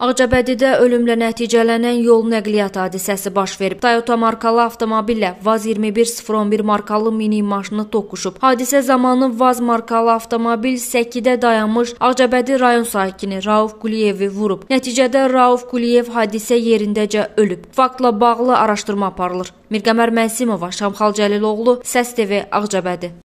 Ağcabədidə ölümlə nəticələnən yol nəqliyyat hadisəsi baş verib. Toyota markalı avtomobillə VAZ 21011 markalı mini maşını toqquşub. Hadisə zamanı VAZ markalı avtomobil səkidə dayanmış Ağcabədi rayon sakini Rauf Quliyevi vurub. Nəticədə Rauf Quliyev hadisə yerindəcə ölüb. Faktla bağlı araşdırma aparılır. Mirqəmər Mənsimova, Şamxal Cəliloğlu, Səs TV, Ağcabədi.